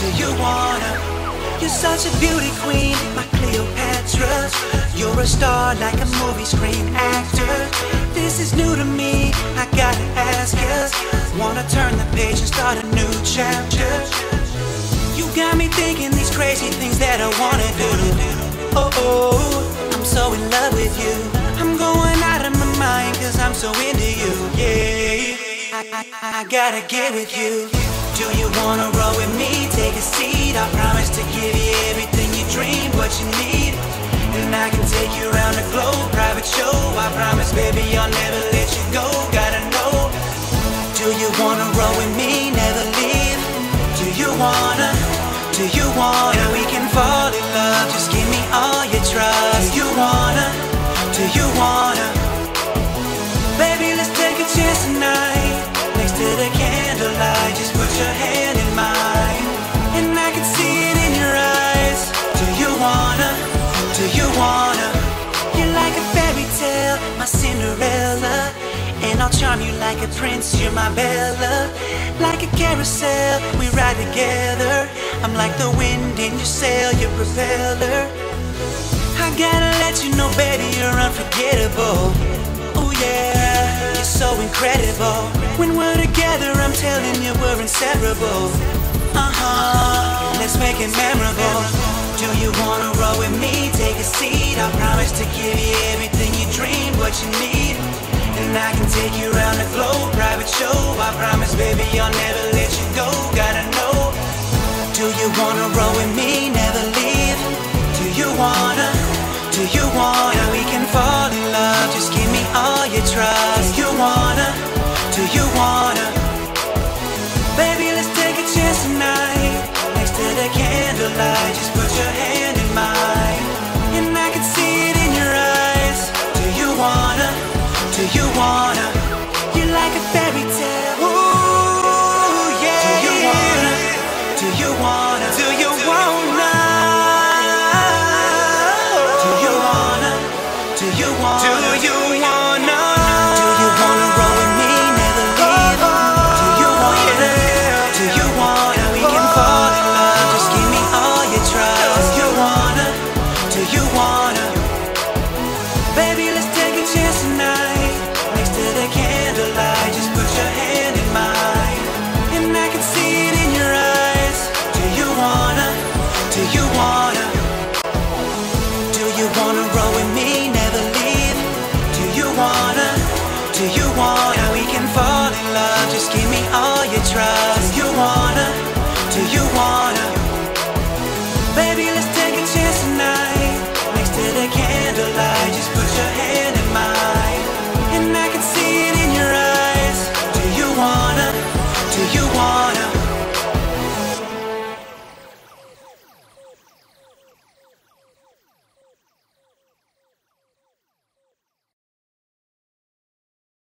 Do you wanna? You're such a beauty queen, my Cleopatra. You're a star like a movie screen actor. This is new to me, I gotta ask ya. Wanna turn the page and start a new chapter? You got me thinking these crazy things that I wanna do. Oh, oh, I'm so in love with you. I'm going out of my mind cause I'm so into you, yeah. I, I, I gotta get with you. Do you wanna roll with me? Take a seat. I promise to give you everything I'll charm you like a prince, you're my Bella. Like a carousel, we ride together. I'm like the wind in your sail, your propeller. I gotta let you know, baby, you're unforgettable. Oh yeah, you're so incredible. When we're together, I'm telling you we're inseparable. Uh huh, let's make it memorable. Do you wanna roll with me? Take a seat. I promise to give you everything you dream, what you need. And I can take you around the globe, private show. I promise, baby, I'll never wanna? You're like a fairy tale. Ooh, yeah. Do you wanna? Do you wanna? Do you wanna? Do you wanna? Do you wanna? Do you wanna? Do you wanna roll with me, never leave? Do you wanna? Do you wanna? We can fall in love. Just give me all your trust. Do you wanna? Do you wanna? Baby, let's take a chance tonight the candlelight Just put your hand in mine And I can see it in your eyes. Do you wanna, do you wanna? Do you wanna roll with me, never leave. Do you wanna, do you wanna? We can fall in love, just give me all try.